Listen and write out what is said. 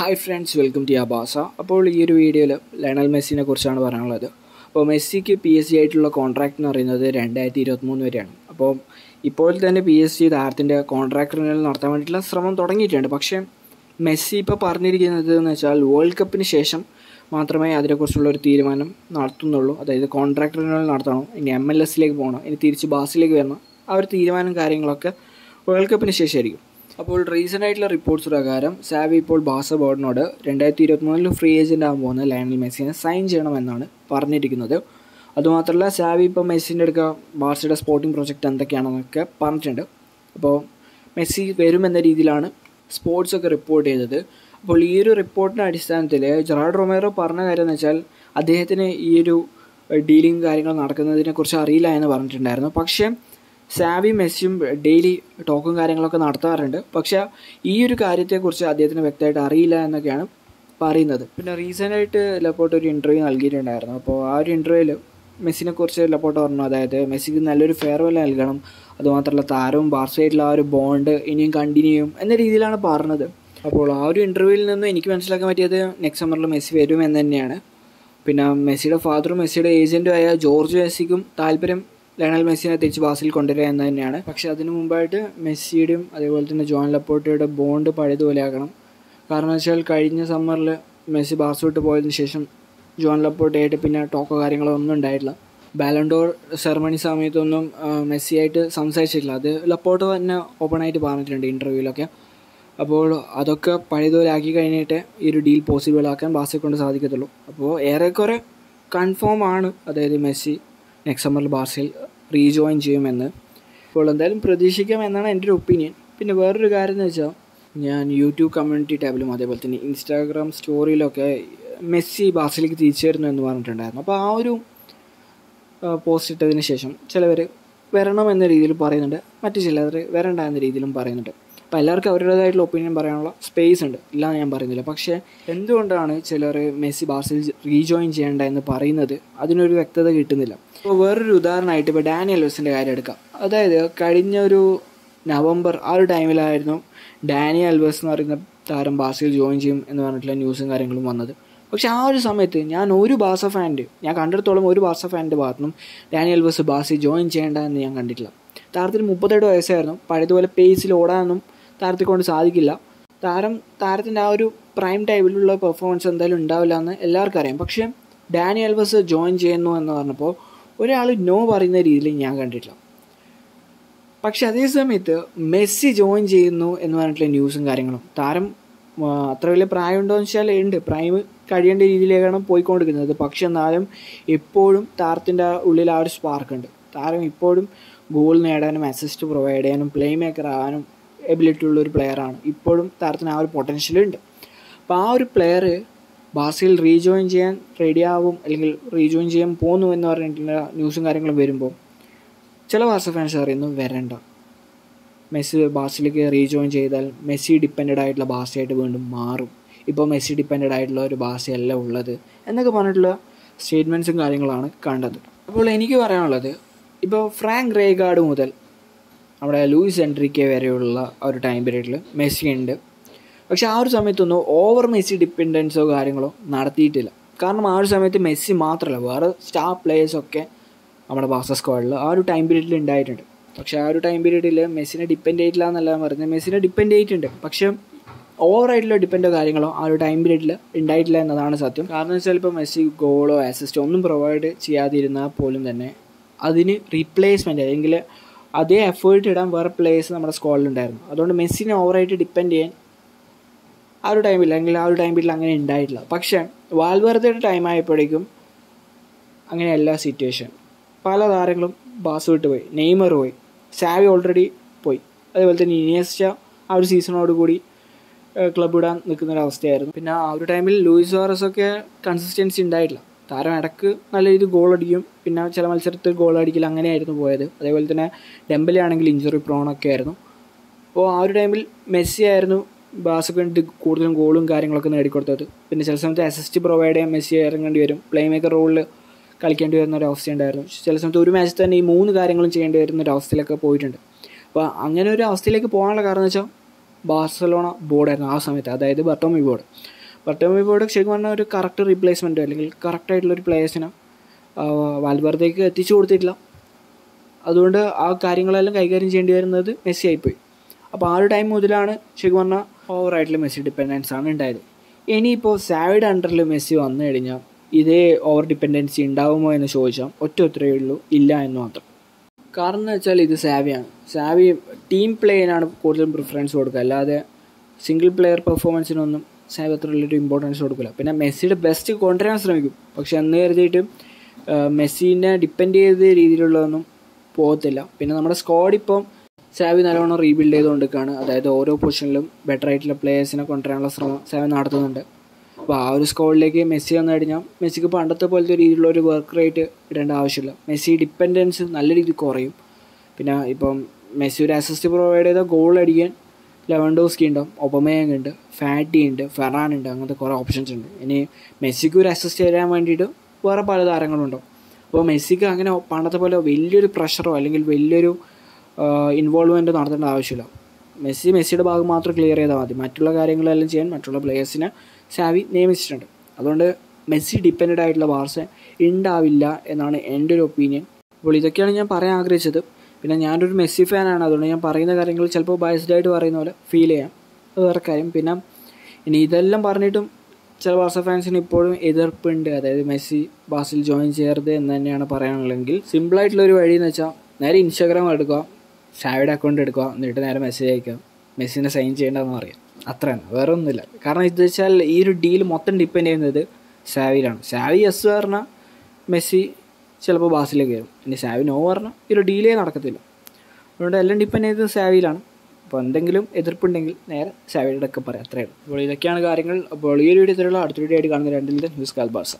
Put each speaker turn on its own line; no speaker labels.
Hi friends welcome to അബാസ അപ്പോൾ ഈ ഒരു വീഡിയോയിൽ ലയണൽ മെസ്സിനെ കുറിച്ചാണ് പറയാനുള്ളത്. അപ്പോൾ മെസ്സിക്ക് പി എസ് സി ആയിട്ടുള്ള കോൺട്രാക്ട് എന്ന് പറയുന്നത് രണ്ടായിരത്തി ഇരുപത്തിമൂന്ന് വരെയാണ്. അപ്പോൾ ഇപ്പോൾ തന്നെ പി എസ് സി താരത്തിന്റെ കോൺട്രാക്ട് റിന്യൂവൽ നടത്താൻ വേണ്ടിയിട്ടുള്ള ശ്രമം തുടങ്ങിയിട്ടുണ്ട്. പക്ഷേ മെസ്സി ഇപ്പോൾ പറഞ്ഞിരിക്കുന്നത് എന്ന് വെച്ചാൽ വേൾഡ് കപ്പിന് ശേഷം മാത്രമേ അതിനെക്കുറിച്ചുള്ള ഒരു തീരുമാനം നടത്തുന്നുള്ളൂ. അതായത് കോൺട്രാക്ട് റിന്യൂവൽ നടത്തണോ. ഇനി എം എൽ എസിലേക്ക് പോകണോ. ഇനി തിരിച്ച് ബാസിലേക്ക് വരണം. ആ ഒരു തീരുമാനം കാര്യങ്ങളൊക്കെ വേൾഡ് കപ്പിന് ശേഷമായിരിക്കും. അപ്പോൾ റീസെന്റ് ആയിട്ടുള്ള റിപ്പോർട്ട്സ് പ്രകാരം സാവി ഇപ്പോൾ ബാസ ബോർഡിനോട് രണ്ടായിരത്തി ഇരുപത്തിമൂന്നിൽ ഫ്രീ ഏജന്റ് ആകാൻ പോകുന്ന ലയണൽ മെസ്സിനെ സൈൻ ചെയ്യണമെന്നാണ് പറഞ്ഞിരിക്കുന്നത്. അതുമാത്രമല്ല സാവി ഇപ്പോൾ മെസ്സിന്റെ അടുക്ക ബാർസയുടെ സ്പോർട്ടിംഗ് പ്രൊജക്റ്റ് എന്തൊക്കെയാണെന്നൊക്കെ പറഞ്ഞിട്ടുണ്ട്. അപ്പോൾ മെസ്സി വരുമെന്ന രീതിയിലാണ് സ്പോർട്സ് ഒക്കെ റിപ്പോർട്ട് ചെയ്തത്. അപ്പോൾ ഈ ഒരു റിപ്പോർട്ടിന്റെ അടിസ്ഥാനത്തിൽ ജെറാഡ് റൊമേറോ പറഞ്ഞ കാര്യം എന്ന് വെച്ചാൽ അദ്ദേഹത്തിന് ഈ ഒരു ഡീലിംഗ് കാര്യങ്ങൾ നടക്കുന്നതിനെക്കുറിച്ച് അറിയില്ല എന്ന് പറഞ്ഞിട്ടുണ്ടായിരുന്നു. പക്ഷേ സാവി മെസ്സിയും ഡെയിലി ടോക്കും കാര്യങ്ങളൊക്കെ നടത്താറുണ്ട്. പക്ഷേ ഈ ഒരു കാര്യത്തെക്കുറിച്ച് അദ്ദേഹത്തിന് വ്യക്തമായിട്ട് അറിയില്ല എന്നൊക്കെയാണ് പറയുന്നത്. പിന്നെ റീസെന്റ് ആയിട്ട് ലപ്പോട്ട് ഒരു ഇന്റർവ്യൂ നൽകിയിട്ടുണ്ടായിരുന്നു. അപ്പോൾ ആ ഒരു ഇന്റർവ്യൂവിൽ മെസ്സിനെ കുറിച്ച് ലപ്പോട്ട് പറഞ്ഞു. അതായത് മെസ്സിക്ക് നല്ലൊരു ഫെയർവെൽ നൽകണം. അതുമാത്രമല്ല താരവും ബാർസയായിട്ടുള്ള ആ ഒരു ബോണ്ട് ഇനിയും കണ്ടിന്യൂ ചെയ്യും എന്ന രീതിയിലാണ് പറഞ്ഞത്. അപ്പോൾ ആ ഒരു ഇന്റർവ്യൂവിൽ നിന്ന് എനിക്ക് മനസ്സിലാക്കാൻ പറ്റിയത് നെക്സ്റ്റ് സമ്മറിൽ മെസ്സി വരും എന്ന് തന്നെയാണ്. പിന്നെ മെസ്സിയുടെ ഫാദറും മെസ്സിയുടെ ഏജന്റും ആയ ജോർജ് മെസ്സിക്കും താല്പര്യം ലയണൽ മെസ്സിനെ തിരിച്ച് ബാസിൽ കൊണ്ടുവരിക എന്ന് തന്നെയാണ്. പക്ഷെ അതിനു മുമ്പായിട്ട് മെസ്സിയുടെയും അതേപോലെ തന്നെ ജോൺ ലപ്പോട്ടയുടെ ബോണ്ട് പഴയതുപോലെ കാരണം വെച്ചാൽ കഴിഞ്ഞ സമ്മറിൽ മെസ്സി ബാസ് വിട്ട് പോയതിനു ശേഷം ജോൺ ലപ്പോട്ടയായിട്ട് പിന്നെ ടോക്കോ കാര്യങ്ങളോ ഒന്നും ഉണ്ടായിട്ടില്ല. ബാലൻഡോർ സെറമണി സമയത്തൊന്നും മെസ്സിയായിട്ട് സംസാരിച്ചിട്ടില്ല. അത് ലപ്പോട്ടോ തന്നെ ഓപ്പൺ ആയിട്ട് പറഞ്ഞിട്ടുണ്ട് ഇന്റർവ്യൂവിലൊക്കെ അപ്പോൾ അതൊക്കെ പഴയതുപോലെ ആക്കി കഴിഞ്ഞിട്ട് ഈ ഒരു ഡീൽ പോസിബിൾ ആക്കാൻ ബാസെ കൊണ്ട് സാധിക്കത്തുള്ളൂ. അപ്പോൾ ഏറെക്കുറെ കൺഫേം ആണ് അതായത് മെസ്സി നെക്സ്റ്റ് സമ്മറിൽ ബാർസയിൽ റീജോയിൻ ചെയ്യുമെന്ന്. അപ്പോൾ എന്തായാലും പ്രതീക്ഷിക്കാം എന്നാണ് എന്റെ ഒരു ഒപ്പീനിയൻ പിന്നെ വേറൊരു കാര്യം എന്ന് വെച്ചാൽ ഞാൻ യൂട്യൂബ് കമ്മ്യൂണിറ്റി ടാബിലും അതേപോലെ തന്നെ ഇൻസ്റ്റാഗ്രാം സ്റ്റോറിയിലൊക്കെ മെസ്സി ബാസിലേക്ക് തിരിച്ചു വരുന്നു എന്ന് പറഞ്ഞിട്ടുണ്ടായിരുന്നു. അപ്പോൾ ആ ഒരു പോസ്റ്റ് ഇട്ടതിന് ശേഷം ചിലവർ വരണം എന്ന രീതിയിൽ പറയുന്നുണ്ട്. മറ്റു ചിലർ വരണ്ട എന്ന രീതിയിലും പറയുന്നുണ്ട്. അപ്പോൾ എല്ലാവർക്കും അവരുടേതായിട്ടുള്ള ഒപ്പീനിയൻ പറയാനുള്ള സ്പേസ് ഉണ്ട്. ഇല്ല ഞാൻ പറയുന്നില്ല. പക്ഷേ എന്തുകൊണ്ടാണ് ചിലർ മെസ്സി ബാർസിൽ റീജോയിൻ ചെയ്യേണ്ട എന്ന് പറയുന്നത്? അതിനൊരു വ്യക്തത കിട്ടുന്നില്ല. അപ്പോൾ വേറൊരു ഉദാഹരണമായിട്ട് ഇപ്പോൾ ഡാനിയൽ വെസിന്റെ കാര്യം എടുക്കാം. അതായത് കഴിഞ്ഞ ഒരു നവംബർ ആ ഒരു ടൈമിലായിരുന്നു ഡാനി അൽവസ് എന്ന് പറയുന്ന താരം ബാസിൽ ജോയിൻ ചെയ്യും എന്ന് പറഞ്ഞിട്ടുള്ള ന്യൂസും കാര്യങ്ങളും വന്നത്. പക്ഷേ ആ ഒരു സമയത്ത് ഞാൻ ഒരു ബാസ ഫാന്റെ ഞാൻ കണ്ടിടത്തോളം ഒരു ബാസ ഫാന്റെ ഭാഗത്തുനിന്നും ഡാനി അൽവസ് ബാസി ജോയിൻ ചെയ്യേണ്ട എന്ന് ഞാൻ കണ്ടിട്ടില്ല. താരത്തിന് മുപ്പത്തെട്ട് വയസ്സായിരുന്നു. പഴയതുപോലെ പേസിൽ ഓടാനൊന്നും താരത്തെ കൊണ്ട് സാധിക്കില്ല. താരം താരത്തിന്റെ ആ ഒരു പ്രൈം ടൈമിലുള്ള പെർഫോമൻസ് എന്തായാലും ഉണ്ടാവില്ല എന്ന് എല്ലാവർക്കും അറിയാം. പക്ഷേ ഡാനി അൽവസ് ജോയിൻ ചെയ്യുന്നു എന്ന് പറഞ്ഞപ്പോൾ ഒരാൾ നോ പറയുന്ന രീതിയിൽ ഞാൻ കണ്ടിട്ടില്ല. പക്ഷെ അതേ സമയത്ത് മെസ്സി ജോയിൻ ചെയ്യുന്നു എന്ന് പറഞ്ഞിട്ടുള്ള ന്യൂസും കാര്യങ്ങളും. താരം അത്ര വലിയ പ്രായമുണ്ടോ എന്ന് വെച്ചാൽ ഉണ്ട്. പ്രൈം കഴിയേണ്ട രീതിയിലേക്കാണ് പോയിക്കൊണ്ടിരിക്കുന്നത്. പക്ഷെ എന്നാലും എപ്പോഴും താരത്തിന്റെ ഉള്ളിൽ ആ ഒരു സ്പാർക്ക് ഉണ്ട്. താരം ഇപ്പോഴും ഗോൾ നേടാനും അസിസ്റ്റ് പ്രൊവൈഡ് ചെയ്യാനും പ്ലേ മേക്കർ ആകാനും എബിലിറ്റി ഉള്ള ഒരു പ്ലെയറാണ് ഇപ്പോഴും താരത്തിന് ആ ഒരു പൊട്ടൻഷ്യൽ ഉണ്ട്. അപ്പോൾ ആ ഒരു പ്ലെയർ ബാസിൽ റീജോയിൻ ചെയ്യാൻ റെഡി ആവും അല്ലെങ്കിൽ റീജോയിൻ ചെയ്യാൻ പോകുന്നു എന്ന് പറഞ്ഞിട്ടുള്ള ന്യൂസും കാര്യങ്ങളും വരുമ്പോൾ ചില ബാർസ ഫാൻസ് അറിയുന്നു വരണ്ട. മെസ്സി ബാസിലേക്ക് റീജോയിൻ ചെയ്താൽ മെസ്സി ഡിപ്പെൻഡ് ആയിട്ടുള്ള ബാസയായിട്ട് വീണ്ടും മാറും. ഇപ്പോൾ മെസ്സി ഡിപ്പെൻഡ് ആയിട്ടുള്ള ഒരു ബാസയല്ല ഉള്ളത് എന്നൊക്കെ പറഞ്ഞിട്ടുള്ള സ്റ്റേറ്റ്മെന്റ്സും കാര്യങ്ങളാണ് കണ്ടത്. അപ്പോൾ എനിക്ക് പറയാനുള്ളത് ഇപ്പോൾ ഫ്രാങ്ക് റേഗാർഡ് മുതൽ നമ്മുടെ ലൂയിസ് എൻട്രിക്കെ വരെയുള്ള ഒരു ടൈം പീരീഡിൽ മെസ്സി ഉണ്ട് പക്ഷെ ആ ഒരു സമയത്തൊന്നും ഓവർ മെസ്സി ഡിപ്പെൻഡൻസോ കാര്യങ്ങളോ നടത്തിയിട്ടില്ല. കാരണം ആ ഒരു സമയത്ത് മെസ്സി മാത്രമല്ല വേറെ സ്റ്റാർ പ്ലേയേഴ്സൊക്കെ നമ്മുടെ ബാസ സ്ക്വാഡിൽ ആ ഒരു ടൈം പീരീഡിൽ ഉണ്ടായിട്ടുണ്ട് പക്ഷെ ആ ഒരു ടൈം പീരീഡിൽ മെസ്സിനെ ഡിപ്പെൻഡ് ചെയ്തിട്ടില്ല എന്നല്ല പറഞ്ഞത്. മെസ്സിനെ ഡിപ്പെൻഡ് ചെയ്തിട്ടുണ്ട് പക്ഷെ ഓവറായിട്ടുള്ള ഡിപ്പെൻഡോ കാര്യങ്ങളോ ആ ഒരു ടൈം പീരീഡിൽ ഉണ്ടായിട്ടില്ല എന്നതാണ് സത്യം. കാരണം വെച്ചാൽ ഇപ്പോൾ മെസ്സി ഗോളോ അസിസ്റ്റോ ഒന്നും പ്രൊവൈഡ് ചെയ്യാതിരുന്നാൽ പോലും തന്നെ അതിന് റീപ്ലേസ്മെന്റ് അല്ലെങ്കിൽ അതേ എഫേർട്ട് ഇടാൻ വേറെ പ്ലേയേഴ്സ് നമ്മുടെ സ്ക്വാഡിലുണ്ടായിരുന്നു അതുകൊണ്ട് മെസ്സിനെ ഓവറായിട്ട് ഡിപ്പെൻഡ് ചെയ്യാൻ ആ ഒരു ടൈമിൽ അല്ലെങ്കിൽ ആ ഒരു ടൈം പീരീഡിൽ അങ്ങനെ ഉണ്ടായിട്ടില്ല. പക്ഷേ വാൽവർദ്ധയുടെ ടൈം ആയപ്പോഴേക്കും അങ്ങനെയല്ല സിറ്റുവേഷൻ പല താരങ്ങളും ബാസ് വിട്ട് പോയി. നെയ്മർ പോയി. സാവി ഓൾറെഡി പോയി. അതേപോലെ തന്നെ ഇനിയസ്റ്റ ആ ഒരു സീസണോട് കൂടി ക്ലബ് ഇടാൻ നിൽക്കുന്ന ഒരു അവസ്ഥയായിരുന്നു. പിന്നെ ആ ഒരു ടൈമിൽ ലൂയിസ് വാറസ് ഒക്കെ കൺസിസ്റ്റൻസി ഉണ്ടായിട്ടില്ല. താരം ഇടയ്ക്ക് നല്ല രീതിയിൽ ഗോൾ അടിക്കും. പിന്നെ ചില മത്സരത്തിൽ ഗോൾ അടിക്കില്ല അങ്ങനെയായിരുന്നു പോയത്. അതേപോലെ തന്നെ ഡെമ്പലി ആണെങ്കിൽ ഇഞ്ചുറി പ്രോണൊക്കെ ആയിരുന്നു. അപ്പോൾ ആ ഒരു ടൈമിൽ മെസ്സി ആയിരുന്നു ബാസക്ക് വേണ്ടി കൂടുതലും ഗോളും കാര്യങ്ങളൊക്കെ നേടിക്കൊടുത്തത്. പിന്നെ ചില സമയത്ത് അസിസ്റ്റ് പ്രൊവൈഡ് ചെയ്യാൻ മെസ്സി ഇറങ്ങേണ്ടി വരും. പ്ലേ മേക്കർ റോളിൽ കളിക്കേണ്ടി വരുന്ന ഒരു അവസ്ഥയുണ്ടായിരുന്നു ചില സമയത്ത് ഒരു മാച്ചിൽ തന്നെ ഈ മൂന്ന് കാര്യങ്ങളും ചെയ്യേണ്ടി വരുന്ന ഒരു അവസ്ഥയിലൊക്കെ പോയിട്ടുണ്ട്. അപ്പോൾ അങ്ങനെ ഒരു അവസ്ഥയിലേക്ക് പോകാനുള്ള കാരണം എന്ന് വെച്ചാൽ ബാർസലോണ ബോർഡായിരുന്നു ആ സമയത്ത്. അതായത് ബർട്ടോമി ബോർഡ്. ബർട്ടോമി ബോർഡ് ശരിക്കും പറഞ്ഞാൽ ഒരു കറക്റ്റ് റീപ്ലേസ്മെന്റോ അല്ലെങ്കിൽ കറക്റ്റ് ആയിട്ടുള്ള ഒരു പ്ലേയേഴ്സിനെ വാൽബർദേക്ക് എത്തിച്ചു കൊടുത്തിട്ടില്ല. അതുകൊണ്ട് ആ കാര്യങ്ങളെല്ലാം കൈകാര്യം ചെയ്യേണ്ടി വരുന്നത് മെസ്സി ആയിപ്പോയി. അപ്പോൾ ആ ഒരു ടൈം മുതലാണ് ശരിക്കും പറഞ്ഞാൽ ഓവറായിട്ടുള്ള മെസ്സി ഡിപ്പെൻഡൻസ് ആണ് ഉണ്ടായത്. ഇനിയിപ്പോൾ സാവിഡ് അണ്ടറിൽ മെസ്സി വന്നു കഴിഞ്ഞാൽ ഇതേ ഓവർ ഡിപ്പെൻഡൻസി ഉണ്ടാവുമോ എന്ന് ചോദിച്ചാൽ ഒറ്റ ഉത്തരവേ ഉള്ളൂ ഇല്ല എന്ന് മാത്രം. കാരണം എന്ന് വെച്ചാൽ ഇത് സാവിയാണ് സാവി ടീം പ്ലേയിനാണ് കൂടുതലും പ്രിഫറൻസ് കൊടുക്കുക. അല്ലാതെ സിംഗിൾ പ്ലെയർ പെർഫോമൻസിനൊന്നും സാവി അത്ര വലിയൊരു ഇമ്പോർട്ടൻസ് കൊടുക്കില്ല. പിന്നെ മെസ്സിയുടെ ബെസ്റ്റ് കൊണ്ടുവരാൻ ശ്രമിക്കും. പക്ഷെ അന്ന് കരുതിയിട്ട് മെസ്സിനെ ഡിപ്പെൻഡ് ചെയ്ത രീതിയിലുള്ളതൊന്നും പോകത്തില്ല. പിന്നെ നമ്മുടെ സ്ക്വാഡ് ഇപ്പം സാവി നല്ലവണ്ണം റീബിൽഡ് ചെയ്തുകൊണ്ടിരിക്കുകയാണ്. അതായത് ഓരോ പൊസിഷനിലും ബെറ്റർ ആയിട്ടുള്ള പ്ലേയേഴ്സിനെ കൊണ്ടുവരാനുള്ള ശ്രമം സാവി നടത്തുന്നുണ്ട്. അപ്പോൾ ആ ഒരു സ്ക്വാഡിലേക്ക് മെസ്സി വന്നു കഴിഞ്ഞാൽ മെസ്സിക്ക് പണ്ടത്തെ പോലത്തെ രീതിയിലുള്ള ഒരു വർക്ക് റേറ്റ് ഇടേണ്ട ആവശ്യമില്ല. മെസ്സി ഡിപ്പെൻഡൻസ് നല്ല രീതിയിൽ കുറയും. പിന്നെ ഇപ്പം മെസ്സി ഒരു അസിസ്റ്റ് പ്രൊവൈഡ് ചെയ്ത ഗോൾ അടിക്കാൻ ലെവൻഡോസ്കി ഉണ്ട് ഒബമയങ് ഉണ്ട് ഫാറ്റി ഉണ്ട് ഫെറാൻ ഉണ്ട് അങ്ങനത്തെ കുറേ ഓപ്ഷൻസ് ഉണ്ട്. ഇനി മെസ്സിക്ക് ഒരു അസിസ്റ്റ് ചെയ്യാൻ വേണ്ടിയിട്ട് വേറെ പല താരങ്ങളുണ്ടാവും അപ്പോൾ മെസ്സിക്ക് അങ്ങനെ പണ്ടത്തെ പോലെ വലിയൊരു പ്രഷറോ അല്ലെങ്കിൽ വലിയൊരു ഇൻവോൾവ്മെന്റ് നടത്തേണ്ട ആവശ്യമില്ല. മെസ്സി മെസ്സിയുടെ ഭാഗം മാത്രം ക്ലിയർ ചെയ്താൽ മതി. മറ്റുള്ള കാര്യങ്ങളെല്ലാം ചെയ്യാൻ മറ്റുള്ള പ്ലേയേഴ്സിനെ സാവി നിയമിച്ചിട്ടുണ്ട്. അതുകൊണ്ട് മെസ്സി ഡിപ്പെൻഡ് ആയിട്ടുള്ള ബാർസ ഉണ്ടാവില്ല എന്നാണ് എന്റെ ഒരു ഒപ്പീനിയൻ അപ്പോൾ ഇതൊക്കെയാണ് ഞാൻ പറയാൻ ആഗ്രഹിച്ചത്. പിന്നെ ഞാനൊരു മെസ്സി ഫാനാണ്. അതുകൊണ്ട് ഞാൻ പറയുന്ന കാര്യങ്ങൾ ചിലപ്പോൾ ബയസ്ഡ് ആയിട്ട് പറയുന്ന പോലെ ഫീൽ ചെയ്യാം. അത് വേറെ കാര്യം. പിന്നെ ഇനി ഇതെല്ലാം പറഞ്ഞിട്ടും ചില ബാർസ ഫാൻസിന് ഇപ്പോഴും എതിർപ്പുണ്ട്. അതായത് മെസ്സി ബാസിൽ ജോയിൻ ചെയ്യരുത് എന്ന് തന്നെയാണ് പറയാനുള്ളതെങ്കിൽ സിമ്പിളായിട്ടുള്ള ഒരു വഴി എന്ന് വെച്ചാൽ നേരെ ഇൻസ്റ്റാഗ്രാം എടുക്കുക ഷായുടെ അക്കൗണ്ട് എടുക്കുക എന്നിട്ട് നേരെ മെസ്സേജ് അയക്കുക. മെസ്സിനെ സൈൻ ചെയ്യേണ്ടതെന്ന് പറയാം. അത്രയാണ് വേറെ ഒന്നുമില്ല. കാരണം ഇത് വെച്ചാൽ ഈ ഒരു ഡീൽ മൊത്തം ഡിപ്പെൻഡ് ചെയ്യുന്നത് സാവിയിലാണ് സാവി എസ് പറഞ്ഞാൽ മെസ്സി ചിലപ്പോൾ ബാസിലേക്ക് വരും. പിന്നെ സാവി നോ പറഞ്ഞാൽ ഒരു ഡീലേ നടക്കത്തില്ല. അതുകൊണ്ട് എല്ലാം ഡിപ്പെൻഡ് ചെയ്തത് സാവിയിലാണ്. അപ്പോൾ എന്തെങ്കിലും എതിർപ്പുണ്ടെങ്കിൽ നേരെ സാവിയുടെ ഒക്കെ പറയാം. അത്രയാണ് അപ്പോൾ ഇതൊക്കെയാണ് കാര്യങ്ങൾ. അപ്പോൾ ഈ ഒരു വീഡിയോ തരുള്ള അടുത്ത വീഡിയോ ആയിട്ട് കാണുന്ന രണ്ടിൽ ന്യൂസ് കാൽ ബാർസ